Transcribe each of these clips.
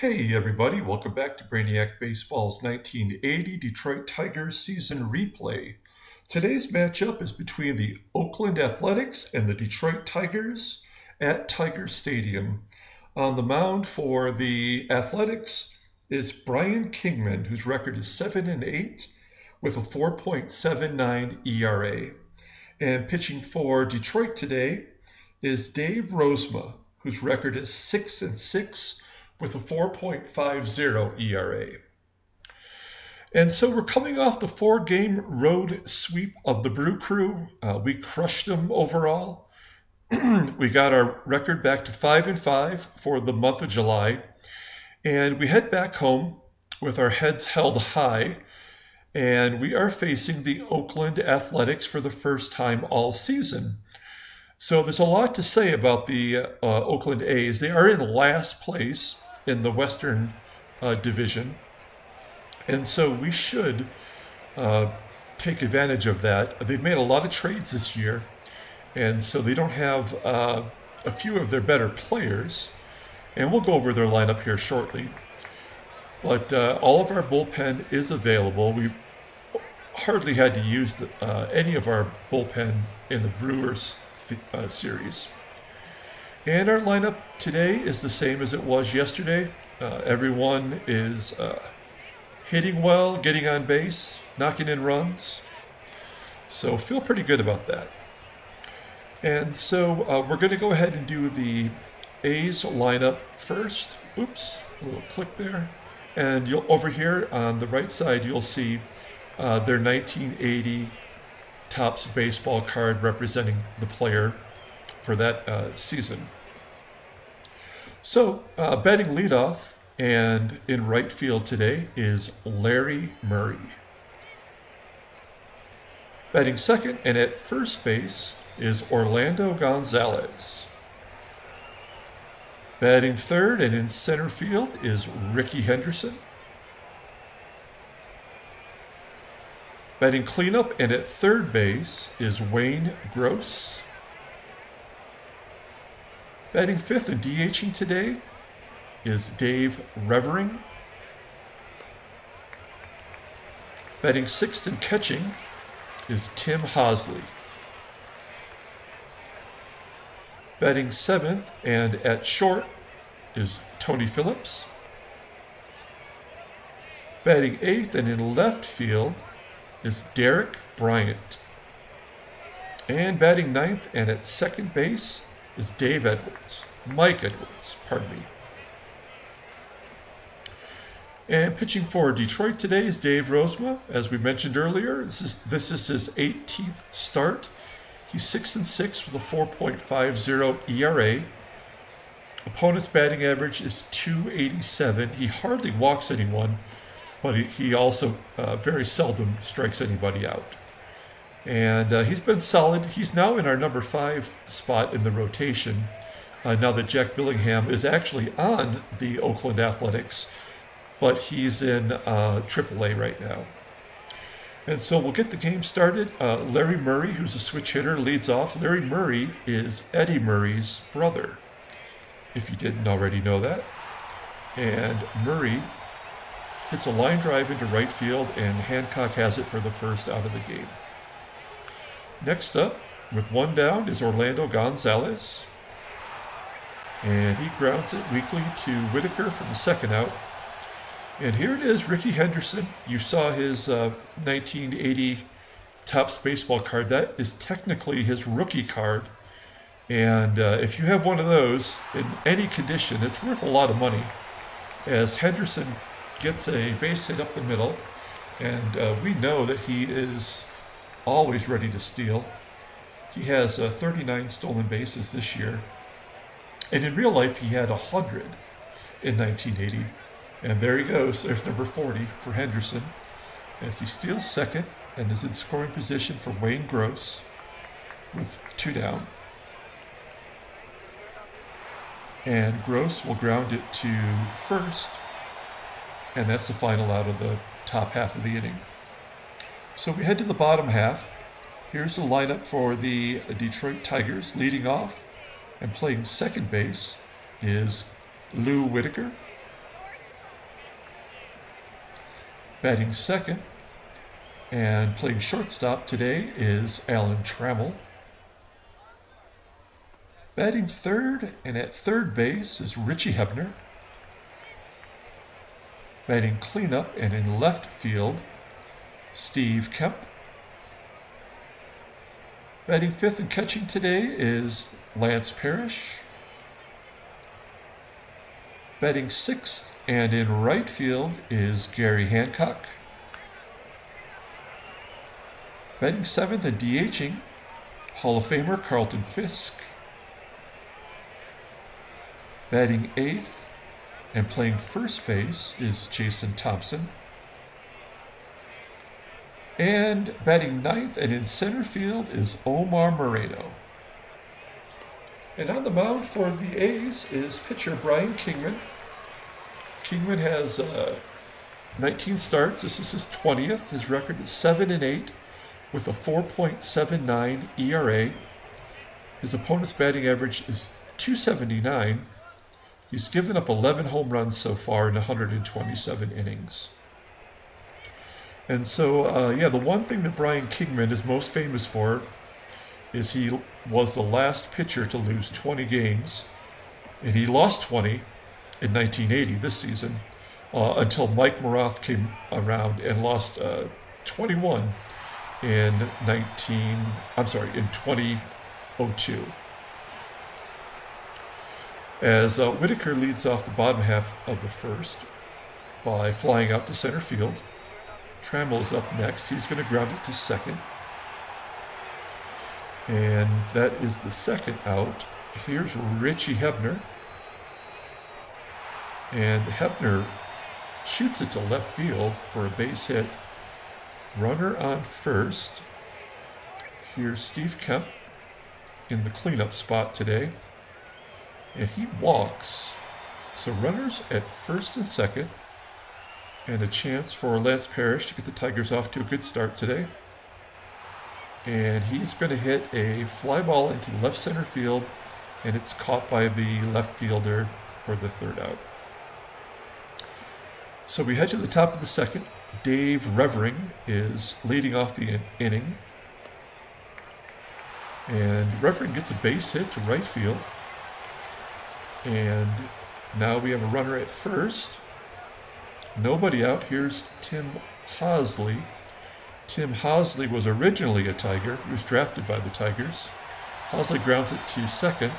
Hey everybody, welcome back to Brainiac Baseball's 1980 Detroit Tigers season replay. Today's matchup is between the Oakland Athletics and the Detroit Tigers at Tiger Stadium. On the mound for the Athletics is Brian Kingman, whose record is 7 and 8 with a 4.79 ERA. And pitching for Detroit today is Dave Rozema, whose record is 6 and 6 with a 4.50 ERA. And so we're coming off the four game road sweep of the Brew Crew. Uh, we crushed them overall. we got our record back to 5 and 5 for the month of July. And we head back home with our heads held high. And we are facing the Oakland Athletics for the first time all season. So there's a lot to say about the uh, Oakland A's. They are in last place in the Western uh, Division. And so we should uh, take advantage of that. They've made a lot of trades this year, and so they don't have uh, a few of their better players. And we'll go over their lineup here shortly. But uh, all of our bullpen is available. We hardly had to use the, uh, any of our bullpen in the Brewers th- uh, series. And our lineup today is the same as it was yesterday. Uh, everyone is uh, hitting well, getting on base, knocking in runs. So feel pretty good about that. And so uh, we're going to go ahead and do the A's lineup first. Oops, a little click there. And you'll over here on the right side, you'll see uh, their 1980 Topps baseball card representing the player for that uh, season. So, uh, batting leadoff and in right field today is Larry Murray. Batting second and at first base is Orlando Gonzalez. Batting third and in center field is Rickey Henderson. Batting cleanup and at third base is Wayne Gross. Batting fifth and DHing today is Dave Revering. Batting sixth and catching is Tim Hosley. Batting seventh and at short is Tony Phillips. Batting eighth and in left field is Derek Bryant. And batting ninth and at second base is Dave Edwards. Mike Edwards, pardon me. And pitching for Detroit today is Dave Rozema. As we mentioned earlier, this is this is his 18th start. He's 6 and 6 with a 4.50 ERA. Opponent's batting average is 287. He hardly walks anyone, but he, he also uh, very seldom strikes anybody out. And uh, he's been solid. He's now in our number five spot in the rotation. Uh, now that Jack Billingham is actually on the Oakland Athletics, but he's in uh, AAA right now. And so we'll get the game started. Uh, Larry Murray, who's a switch hitter, leads off. Larry Murray is Eddie Murray's brother, if you didn't already know that. And Murray hits a line drive into right field, and Hancock has it for the first out of the game. Next up, with one down, is Orlando Gonzalez. And he grounds it weakly to Whitaker for the second out. And here it is, Rickey Henderson. You saw his uh, 1980 Topps baseball card. That is technically his rookie card. And uh, if you have one of those in any condition, it's worth a lot of money. As Henderson gets a base hit up the middle, and uh, we know that he is always ready to steal. He has uh, 39 stolen bases this year. And in real life, he had 100 in 1980. And there he goes. There's number 40 for Henderson as he steals second and is in scoring position for Wayne Gross with two down. And Gross will ground it to first. And that's the final out of the top half of the inning. So we head to the bottom half. Here's the lineup for the Detroit Tigers. Leading off and playing second base is Lou Whitaker. Batting second and playing shortstop today is Alan Trammell. Batting third and at third base is Richie Hebner. Batting cleanup and in left field, Steve Kemp. Batting fifth and catching today is Lance Parrish. Batting sixth and in right field is Garry Hancock. Batting seventh and DHing, Hall of Famer Carlton Fisk. Batting eighth and playing first base is Jason Thompson. And batting ninth and in center field is Omar Moreno. And on the mound for the A's is pitcher Brian Kingman. Kingman has uh, 19 starts. This is his 20th. His record is 7 and 8 with a 4.79 ERA. His opponent's batting average is 279 He's given up 11 home runs so far in 127 innings. And so, uh, yeah, the one thing that Brian Kingman is most famous for is he was the last pitcher to lose 20 games. And he lost 20 in 1980, this season, uh, until Mike Maroth came around and lost uh, 21 in 19, I'm sorry, in 2002 as uh, Whitaker leads off the bottom half of the first by flying out to center field. Trammell is up next. He's going to ground it to second. And that is the second out. Here's Richie Hebner. And Hebner shoots it to left field for a base hit. Runner on first. Here's Steve Kemp in the cleanup spot today and he walks. So runners at first and second, and a chance for Lance Parrish to get the Tigers off to a good start today. And he's going to hit a fly ball into left center field, and it's caught by the left fielder for the third out. So we head to the top of the second. Dave Revering is leading off the in- inning. And Revering gets a base hit to right field. And now we have a runner at first. Nobody out. Here's Tim Hosley. Tim Hosley was originally a Tiger. He was drafted by the Tigers. Hosley grounds it to second.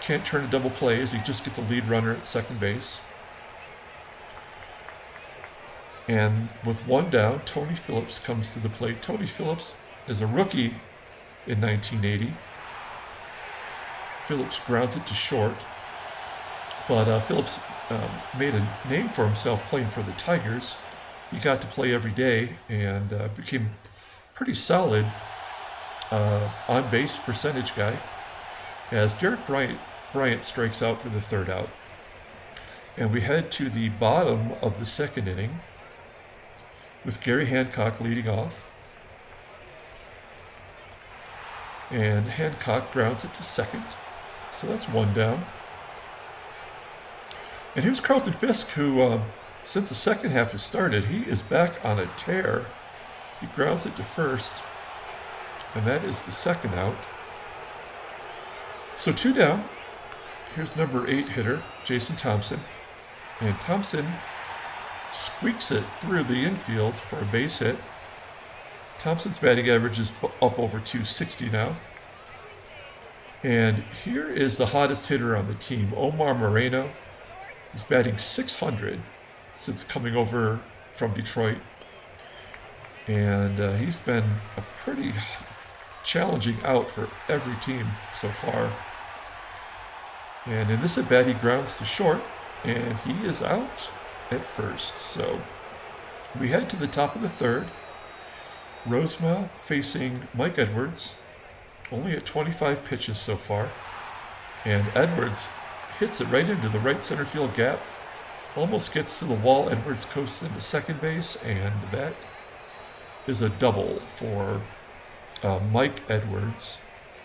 Can't turn a double play as he just gets the lead runner at second base. And with one down, Tony Phillips comes to the plate. Tony Phillips is a rookie in 1980. Phillips grounds it to short. But uh, Phillips um, made a name for himself playing for the Tigers. He got to play every day and uh, became pretty solid uh, on base percentage guy. As Derek Bryant, Bryant strikes out for the third out. And we head to the bottom of the second inning with Garry Hancock leading off. And Hancock grounds it to second. So that's one down. And here's Carlton Fisk, who, uh, since the second half has started, he is back on a tear. He grounds it to first, and that is the second out. So two down. Here's number eight hitter, Jason Thompson. And Thompson squeaks it through the infield for a base hit. Thompson's batting average is up over 260 now. And here is the hottest hitter on the team, Omar Moreno. He's batting 600 since coming over from Detroit. And uh, he's been a pretty challenging out for every team so far. And in this at bat, he grounds to short, and he is out at first. So we head to the top of the third. Rozema facing Mike Edwards, only at 25 pitches so far. And Edwards hits it right into the right center field gap, almost gets to the wall. Edwards coasts into second base, and that is a double for uh, Mike Edwards.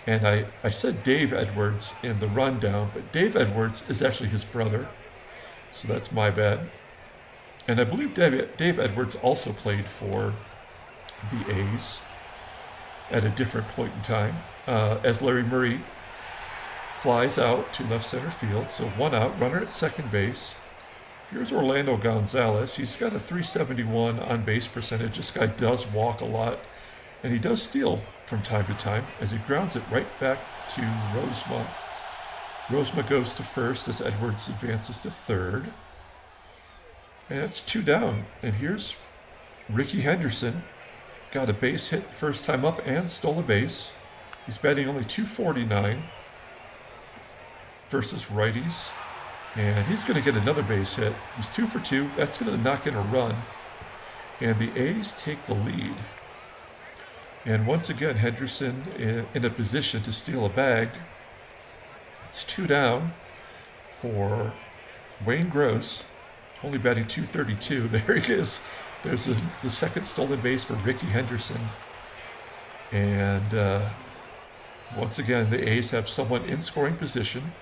And I, I said Dave Edwards in the rundown, but Dave Edwards is actually his brother. So that's my bad. and I believe Dave, Dave Edwards also played for the A's at a different point in time, uh, as Larry Murray flies out to left center field. So one out, runner at second base. Here's Orlando Gonzalez. He's got a 371 on base percentage. This guy does walk a lot, and he does steal from time to time as he grounds it right back to Rozema. Rozema goes to first as Edwards advances to third. And it's two down. And here's Rickey Henderson. Got a base hit the first time up and stole a base. He's batting only 249 versus righties. And he's going to get another base hit. He's two for two. That's going to knock in a run. And the A's take the lead. And once again, Henderson in a position to steal a bag. It's two down for Wayne Gross, only batting 232. There he is. There's a, the second stolen base for Rickey Henderson. And uh, once again, the A's have someone in scoring position.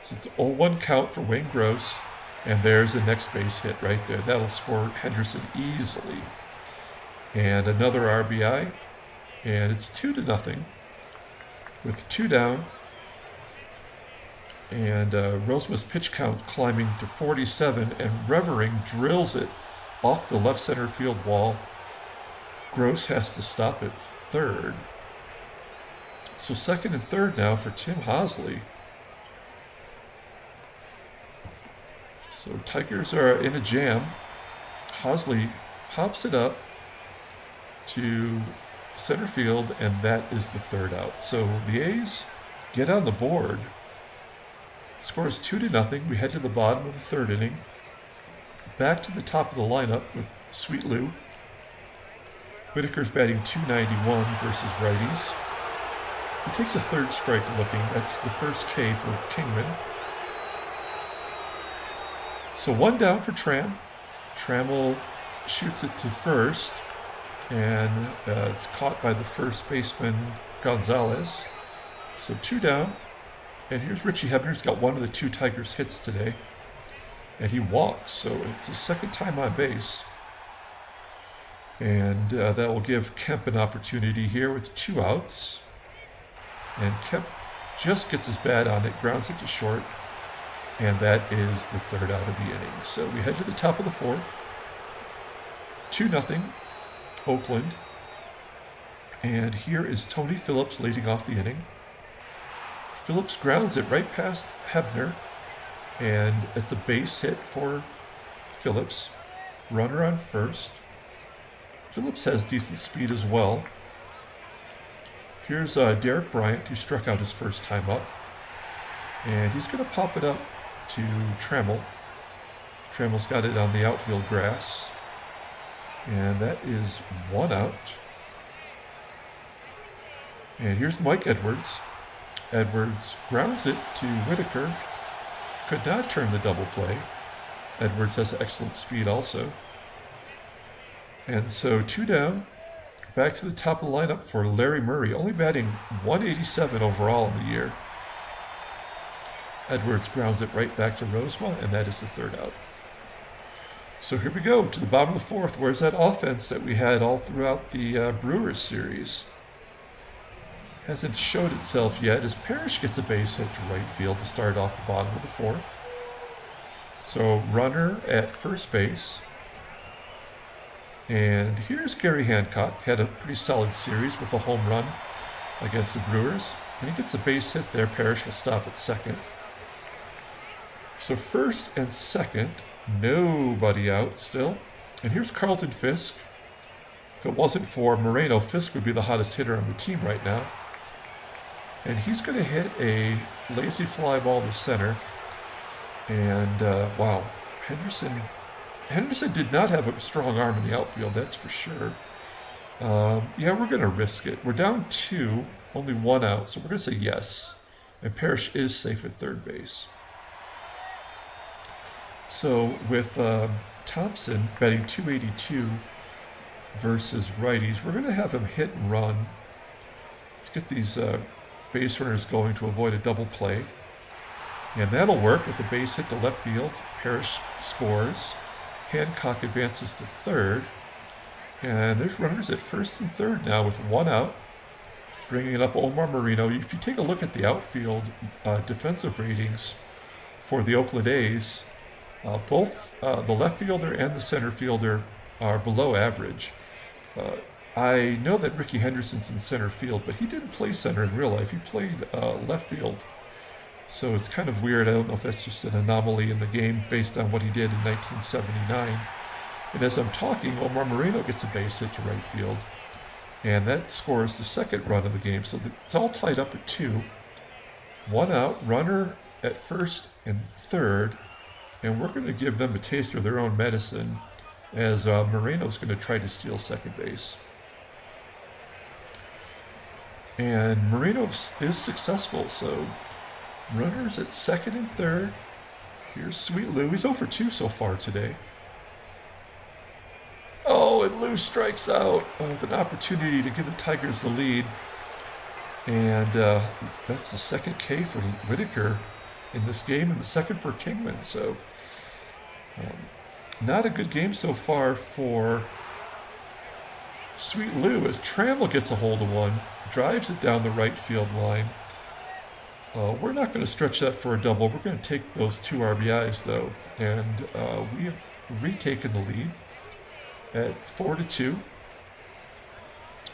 So it's 0 1 count for Wayne Gross. And there's a next base hit right there. That'll score Henderson easily. And another RBI. And it's 2 to nothing. With two down. And uh, pitch count climbing to 47. And Revering drills it off the left center field wall. Gross has to stop at third. So second and third now for Tim Hosley. So Tigers are in a jam. Hosley pops it up to center field, and that is the third out. So the A's get on the board. Score is two to nothing. We head to the bottom of the third inning. Back to the top of the lineup with Sweet Lou. Whitaker's batting 291 versus righties. He takes a third strike looking. That's the first K for Kingman. So one down for Tram. Trammell shoots it to first, and uh, it's caught by the first baseman Gonzalez. So two down. And here's Richie Hebner. He's got one of the two Tigers hits today and he walks. So it's his second time on base. And uh, that will give Kemp an opportunity here with two outs. And Kemp just gets his bat on it, grounds it to short. And that is the third out of the inning. So we head to the top of the fourth. 2 nothing, Oakland. And here is Tony Phillips leading off the inning. Phillips grounds it right past Hebner and it's a base hit for Phillips. Runner on first. Phillips has decent speed as well. Here's uh, Derek Bryant, who struck out his first time up. And he's going to pop it up to Trammell. Trammell's got it on the outfield grass. And that is one out. And here's Mike Edwards. Edwards grounds it to Whitaker, could not turn the double play. Edwards has excellent speed also. And so two down, back to the top of the lineup for Larry Murray, only batting 187 overall in the year. Edwards grounds it right back to Rozema, and that is the third out. So here we go to the bottom of the fourth. Where's that offense that we had all throughout the uh, Brewers series? hasn't showed itself yet as Parrish gets a base hit to right field to start off the bottom of the fourth. So runner at first base. And here's Garry Hancock. Had a pretty solid series with a home run against the Brewers. And he gets a base hit there. Parrish will stop at second. So first and second, nobody out still. And here's Carlton Fisk. If it wasn't for Moreno, Fisk would be the hottest hitter on the team right now. And he's going to hit a lazy fly ball to center. And uh, wow, Henderson. Henderson did not have a strong arm in the outfield, that's for sure. Um, yeah, we're going to risk it. We're down two, only one out, so we're going to say yes. And Parrish is safe at third base. So with uh, Thompson betting 282 versus righties, we're going to have him hit and run. Let's get these uh, base runners going to avoid a double play. And that'll work with the base hit to left field. Parrish scores. Hancock advances to third. And there's runners at first and third now with one out, bringing up Omar Moreno. If you take a look at the outfield uh, defensive ratings for the Oakland A's, uh, both uh, the left fielder and the center fielder are below average. Uh, I know that Rickey Henderson's in center field, but he didn't play center in real life. He played uh, left field. So it's kind of weird. I don't know if that's just an anomaly in the game based on what he did in 1979. And as I'm talking, Omar Moreno gets a base hit to right field. And that scores the second run of the game. So it's all tied up at two. One out, runner at first and third. And we're going to give them a taste of their own medicine as uh, Moreno's going to try to steal second base. And Moreno is successful, so runners at second and third. Here's Sweet Lou. He's over 2 so far today. Oh, and Lou strikes out with an opportunity to give the Tigers the lead. And uh, that's the second K for Whitaker in this game and the second for Kingman. So, not a good game so far for Sweet Lou as Trammell gets a hold of one, drives it down the right field line. Uh, we're not going to stretch that for a double. We're going to take those two RBIs though, and uh, we have retaken the lead at four to two.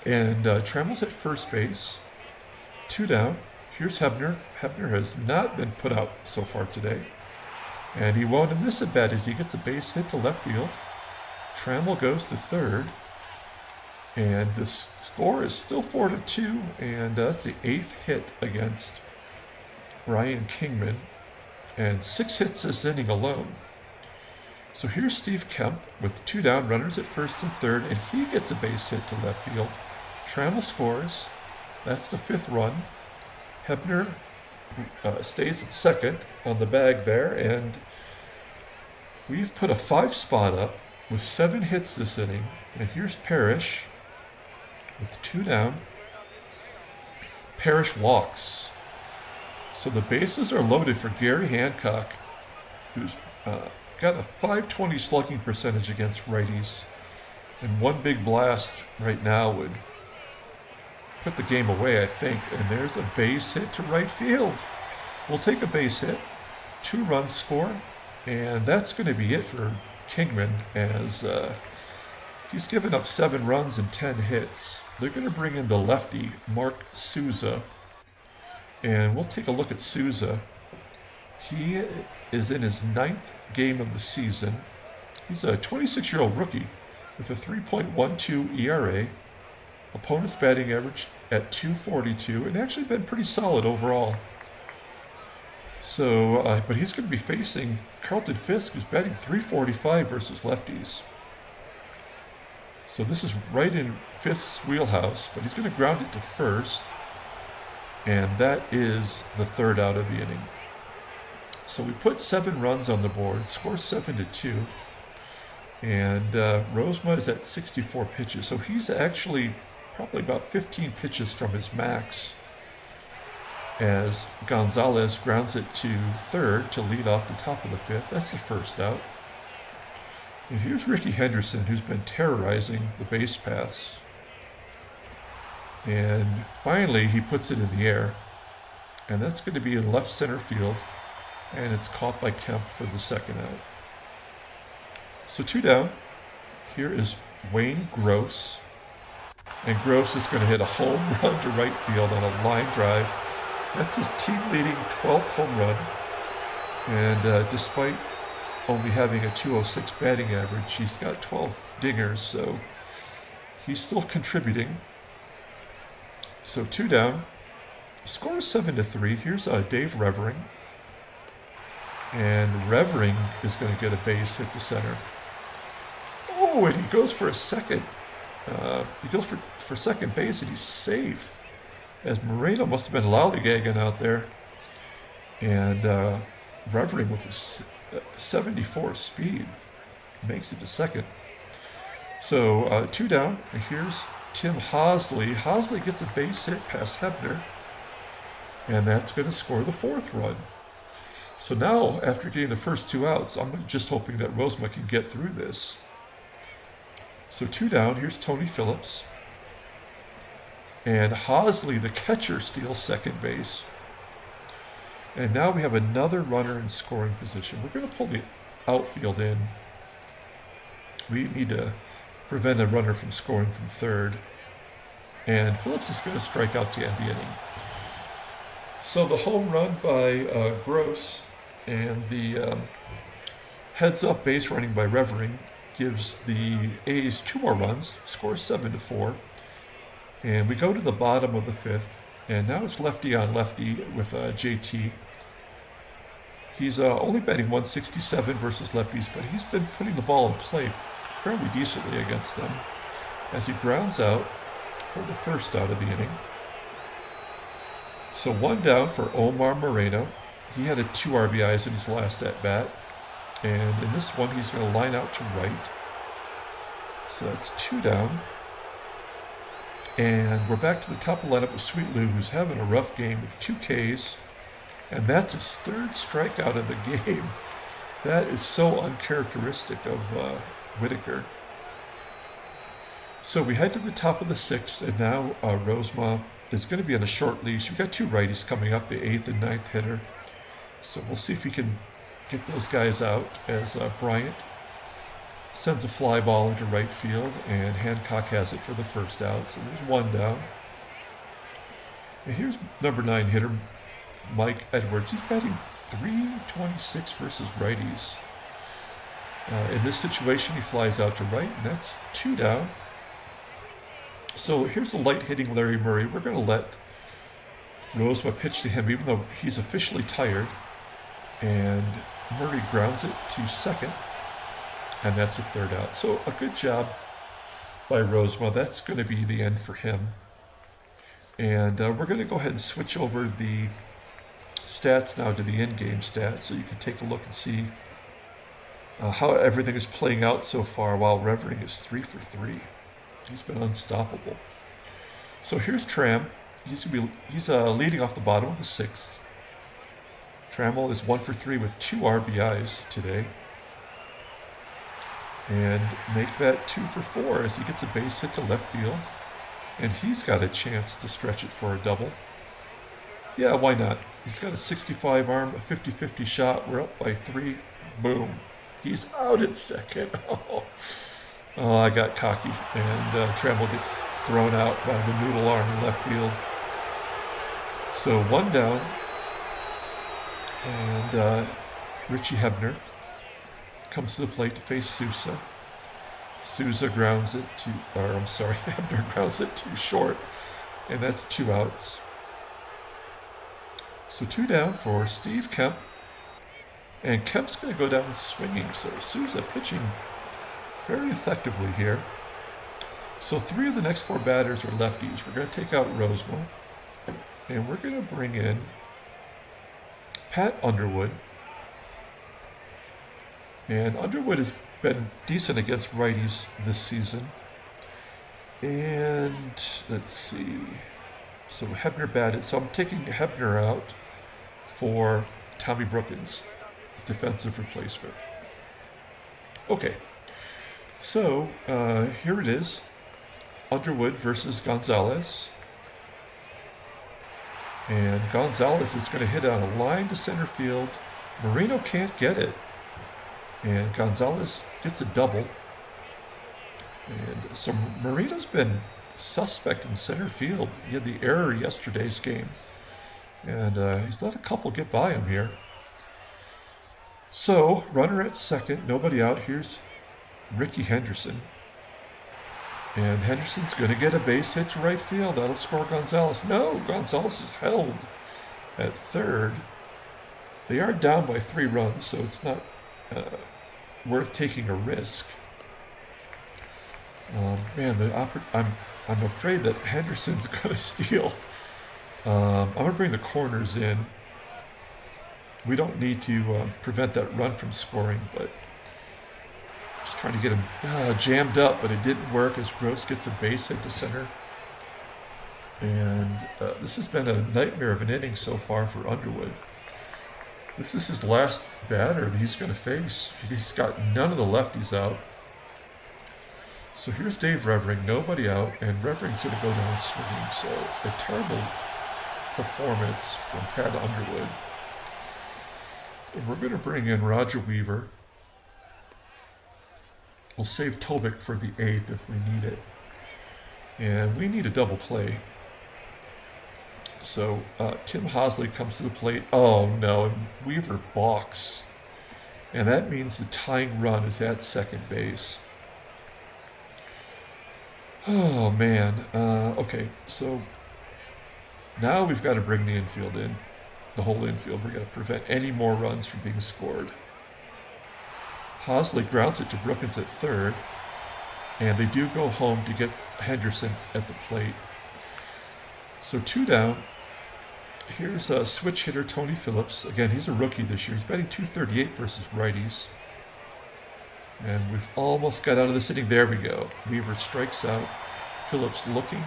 And uh, Trammell's at first base, two down. Here's Hebner. Hebner has not been put out so far today, and he won't this at bat as he gets a base hit to left field. Trammell goes to third. And the score is still 4 to 2, and uh, that's the eighth hit against Brian Kingman, and six hits this inning alone. So here's Steve Kemp with two down runners at first and third, and he gets a base hit to left field. Trammell scores. That's the fifth run. Hebner uh, stays at second on the bag there, and we've put a five spot up with seven hits this inning. And here's Parrish with two down. Parrish walks. So the bases are loaded for Garry Hancock, who's uh, got a 520 slugging percentage against righties. And one big blast right now would put the game away, I think. And there's a base hit to right field. We'll take a base hit, two runs score, and that's going to be it for Kingman as uh, He's given up seven runs and ten hits. They're going to bring in the lefty, Mark Souza. And we'll take a look at Souza. He is in his ninth game of the season. He's a 26 year old rookie with a 3.12 ERA, opponent's batting average at 242, and actually been pretty solid overall. So, uh, but he's going to be facing Carlton Fisk, who's batting 345 versus lefties. So this is right in Fisk's wheelhouse, but he's going to ground it to first. And that is the third out of the inning. So we put seven runs on the board, score seven to two. And uh, Rozema is at 64 pitches. So he's actually probably about 15 pitches from his max as Gonzalez grounds it to third to lead off the top of the fifth. That's the first out. And here's Rickey Henderson, who's been terrorizing the base paths. And finally, he puts it in the air. And that's going to be in left center field. And it's caught by Kemp for the second out. So two down. Here is Wayne Gross. And Gross is going to hit a home run to right field on a line drive. That's his team leading 12th home run. And uh, despite only having a 206 batting average. He's got 12 dingers, so he's still contributing. So two down. Score is seven to three. Here's uh, Dave Revering, and Revering is going to get a base hit to center. Oh, and he goes for a second. Uh, he goes for for second base, and he's safe. As Moreno must have been lollygagging out there, and uh, Revering with his 74 speed makes it to second. So uh, two down, and here's Tim Hosley. Hosley gets a base hit past Hebner, and that's going to score the fourth run. So now, after getting the first two outs, I'm just hoping that Rozema can get through this. So two down, here's Tony Phillips. And Hosley, the catcher, steals second base. And now we have another runner in scoring position. We're going to pull the outfield in. We need to prevent a runner from scoring from third. And Phillips is going to strike out to end the inning. So the home run by uh, Gross and the um, heads up base running by Revering gives the A's two more runs, scores seven to four. And we go to the bottom of the fifth, and now it's lefty on lefty with uh, JT. He's uh, only batting 167 versus lefties, but he's been putting the ball in play fairly decently against them as he grounds out for the first out of the inning. So one down for Omar Moreno. He had a two RBIs in his last at bat, and in this one he's going to line out to right. So that's two down. And we're back to the top of the lineup with Sweet Lou, who's having a rough game with two Ks, and that's his third strikeout of the game. That is so uncharacteristic of uh, Whitaker. So we head to the top of the sixth, and now uh, is going to be on a short leash. We've got two righties coming up, the eighth and ninth hitter. So we'll see if we can get those guys out as uh, Bryant sends a fly ball into right field, and Hancock has it for the first out. So there's one down. And here's number nine hitter, Mike Edwards. He's batting 326 versus righties. Uh, in this situation, he flies out to right, and that's two down. So here's the light hitting Larry Murray. We're going to let Rozema pitch to him, even though he's officially tired. And Murray grounds it to second, and that's the third out. So a good job by Rozema. That's going to be the end for him. And uh, we're going to go ahead and switch over the stats now to the in-game stats, so you can take a look and see uh, how everything is playing out so far. While Revering is three for three, he's been unstoppable. So here's Tram. He's gonna be he's uh, leading off the bottom of the sixth. Trammell is one for three with two RBIs today. And make that two for four as he gets a base hit to left field. And he's got a chance to stretch it for a double. Yeah, why not? He's got a 65 arm, a 50 50 shot. We're up by three. Boom. He's out at second. Oh, I got cocky. And uh, Trammell gets thrown out by the noodle arm in left field. So one down. And uh, Richie Hebner comes to the plate to face Souza. Souza grounds it to, or I'm sorry, Hebner grounds it too short. And that's two outs. So two down for Steve Kemp. And Kemp's going to go down swinging. So Souza pitching very effectively here. So three of the next four batters are lefties. We're going to take out Rozema. And we're going to bring in Pat Underwood. And Underwood has been decent against righties this season. And let's see. So Hebner batted. So I'm taking Hebner out for Tommy Brookens defensive replacement. Okay, so uh, here it is Underwood versus Gonzalez. And Gonzalez is going to hit on a line to center field. Moreno can't get it. And Gonzalez gets a double. And so Moreno's been suspect in center field. He had the error yesterday's game. And uh, he's let a couple get by him here. So, runner at second, nobody out. Here's Rickey Henderson. And Henderson's going to get a base hit to right field. That'll score Gonzalez. No, Gonzalez is held at third. They are down by three runs, so it's not uh, worth taking a risk. Um, man, the oper- I'm I'm afraid that Henderson's going to steal. Um, I'm going to bring the corners in we don't need to uh, prevent that run from scoring, but just trying to get him uh, jammed up, but it didn't work as Gross gets a base hit to center. And uh, this has been a nightmare of an inning so far for Underwood. This is his last batter that he's going to face. He's got none of the lefties out. So here's Dave Revering, nobody out, and Revering's going to go down swinging. So a terrible performance from Pat Underwood. And we're going to bring in Roger Weaver. We'll save Tobik for the eighth if we need it. And we need a double play. So uh, Tim Hosley comes to the plate. Oh no, Weaver balks. And that means the tying run is at second base. Oh man. Uh, okay, so now we've got to bring the infield in, the whole infield. We're going to prevent any more runs from being scored. Hosley grounds it to Brookens at third, and they do go home to get Henderson at the plate. So two down. Here's a switch hitter Tony Phillips. Again, he's a rookie this year. He's batting 238 versus righties. And we've almost got out of the sitting. There we go. Weaver strikes out. Phillips looking.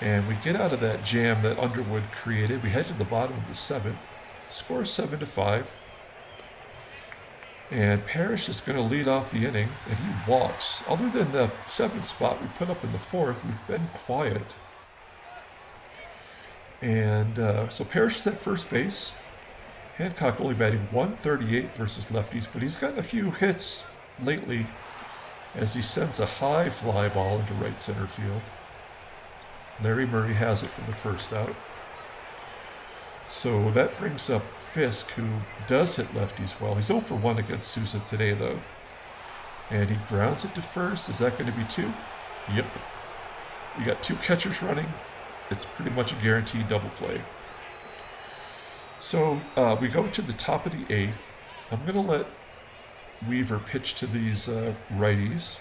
And we get out of that jam that Underwood created. We head to the bottom of the seventh. Score 7 to 5. And Parrish is going to lead off the inning, and he walks. Other than the seventh spot we put up in the fourth, we've been quiet. And uh, so Parrish is at first base. Hancock only batting 138 versus lefties, but he's gotten a few hits lately as he sends a high fly ball into right center field. Larry Murray has it for the first out. So that brings up Fisk, who does hit lefties well. He's 0 for 1 against Souza today, though. And he grounds it to first. Is that going to be two? Yep. We got two catchers running. It's pretty much a guaranteed double play. So uh, we go to the top of the eighth. I'm going to let Weaver pitch to these uh, righties.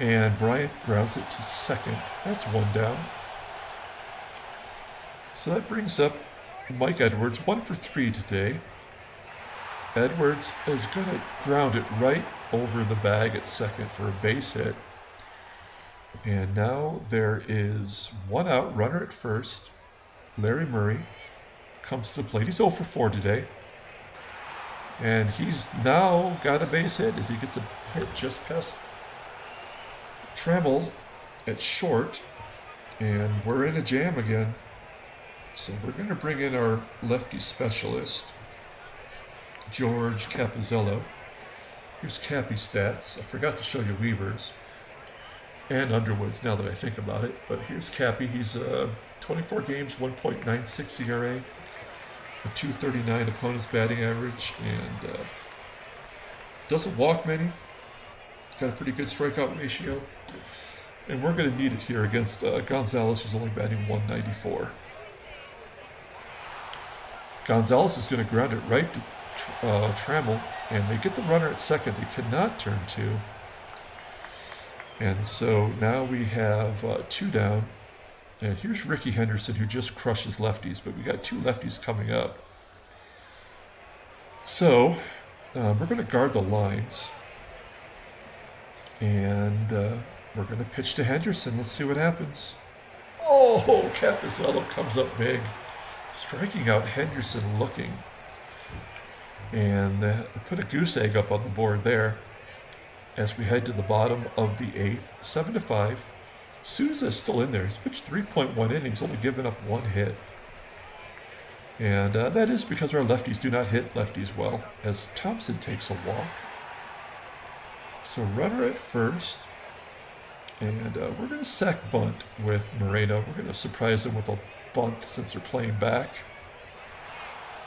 And Bryant grounds it to second. That's one down. So that brings up Mike Edwards, one for three today. Edwards is going to ground it right over the bag at second for a base hit. And now there is one out, runner at first. Larry Murray comes to the plate. He's 0 for 4 today. And he's now got a base hit as he gets a hit just past Trammell at short, and we're in a jam again. So we're going to bring in our lefty specialist, George Cappuzzello. Here's Cappy stats. I forgot to show you Weaver's and Underwood's now that I think about it. But here's Cappy. He's uh, 24 games, 1.96 ERA, a 239 opponent's batting average, and uh, doesn't walk many. Got a pretty good strikeout ratio. And we're going to need it here against uh, Gonzalez, who's only batting 194. Gonzalez is going to ground it right to uh, Trammell, and they get the runner at second. They cannot turn two. And so now we have uh, two down. And here's Rickey Henderson, who just crushes lefties, but we got two lefties coming up. So uh, we're going to guard the lines. And uh, we're going to pitch to Henderson. Let's see what happens. Oh, Cappuzzello comes up big, striking out Henderson looking. And uh, put a goose egg up on the board there as we head to the bottom of the eighth. 7 to 5. Souza's still in there. He's pitched 3.1 innings, only given up one hit. And uh, that is because our lefties do not hit lefties well, as Thompson takes a walk. So runner at first. And uh, we're going to sack bunt with Moreno. We're going to surprise them with a bunt since they're playing back.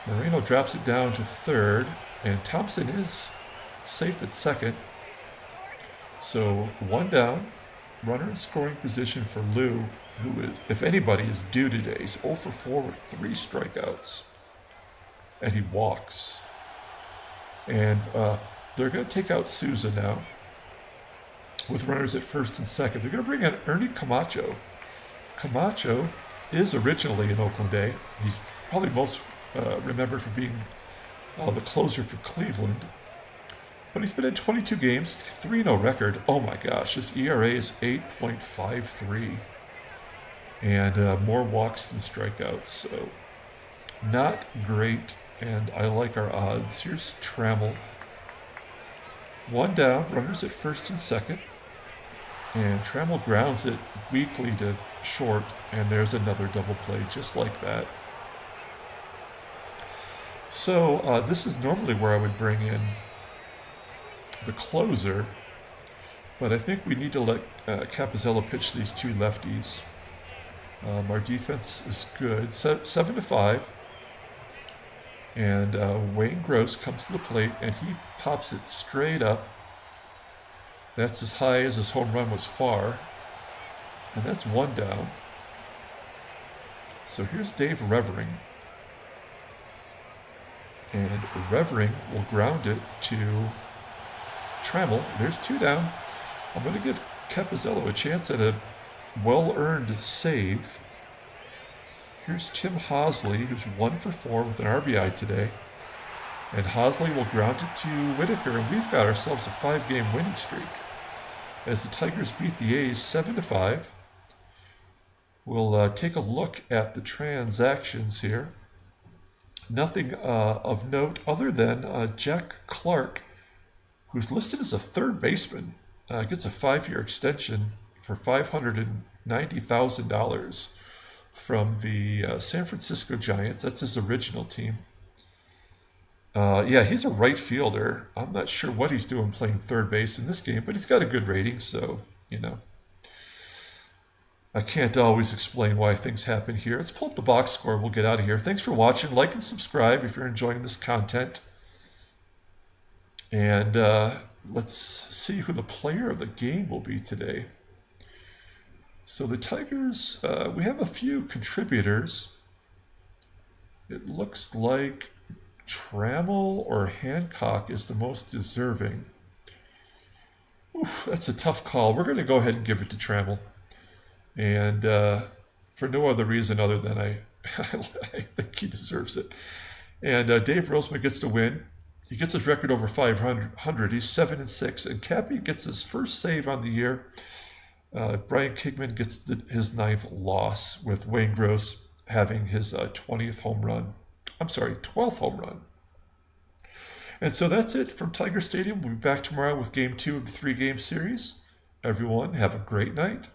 Moreno drops it down to third, and Thompson is safe at second. So one down, runner in scoring position for Lou, who is, if anybody is due today, he's 0 for 4 with three strikeouts. And he walks. And uh, they're going to take out Souza now with runners at first and second. They're going to bring in Ernie Camacho. Camacho is originally an Oakland A. He's probably most uh, remembered for being uh, the closer for Cleveland. But he's been in 22 games, 3 0 record. Oh my gosh, his ERA is 8.53. And uh, more walks than strikeouts. So not great, and I like our odds. Here's Trammell. One down, runners at first and second. And Trammell grounds it weakly to short, and there's another double play just like that. So uh, this is normally where I would bring in the closer, but I think we need to let uh, Cappuzzello pitch these two lefties. Um, our defense is good, Se seven to five, and uh, Wayne Gross comes to the plate and he pops it straight up. That's as high as his home run was far, and that's one down. So here's Dave Revering. And Revering will ground it to Trammell. There's two down. I'm going to give Cappuzzello a chance at a well-earned save. Here's Tim Hosley, who's one for four with an RBI today. And Hosley will ground it to Whitaker, and we've got ourselves a five-game winning streak. As the Tigers beat the A's 7 to 5. We'll uh, take a look at the transactions here. Nothing uh, of note other than uh, Jack Clark, who's listed as a third baseman, uh, gets a five-year extension for $590,000 from the uh, San Francisco Giants. That's his original team. Uh, yeah, he's a right fielder. I'm not sure what he's doing playing third base in this game, but he's got a good rating, so, you know. I can't always explain why things happen here. Let's pull up the box score. We'll get out of here. Thanks for watching. Like and subscribe if you're enjoying this content. And uh, let's see who the player of the game will be today. So the Tigers, uh, we have a few contributors. It looks like Trammell or Hancock is the most deserving. Oof, that's a tough call. We're going to go ahead and give it to Trammell. And uh, for no other reason other than I, I think he deserves it. And uh, Dave Rozema gets the win. He gets his record over 500. He's 7 and 6. And Cappy gets his first save on the year. Uh, Brian Kingman gets the, his ninth loss, with Wayne Gross having his uh, 20th home run. I'm sorry, 12th home run. And so that's it from Tiger Stadium. We'll be back tomorrow with game two of the three game series. Everyone, have a great night.